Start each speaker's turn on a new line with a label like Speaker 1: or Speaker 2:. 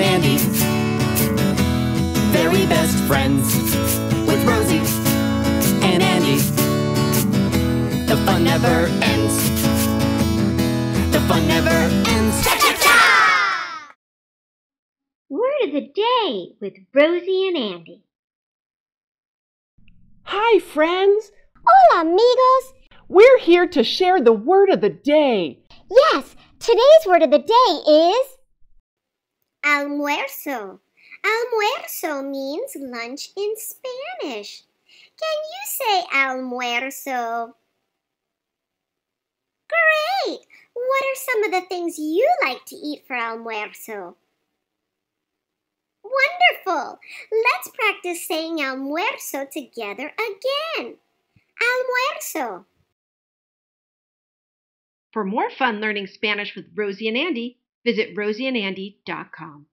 Speaker 1: Andy. Very best friends with Rosie and Andy. The fun never ends. The fun never ends. Cha-cha-cha!
Speaker 2: Word of the day with Rosie and Andy.
Speaker 3: Hi, friends.
Speaker 4: Hola, amigos.
Speaker 3: We're here to share the word of the day.
Speaker 4: Yes, today's word of the day is
Speaker 2: almuerzo. Almuerzo means lunch in Spanish. Can you say almuerzo? Great! What are some of the things you like to eat for almuerzo? Wonderful! Let's practice saying almuerzo together again. Almuerzo.
Speaker 5: For more fun learning Spanish with Rosie and Andy, visit rosieandandy.com.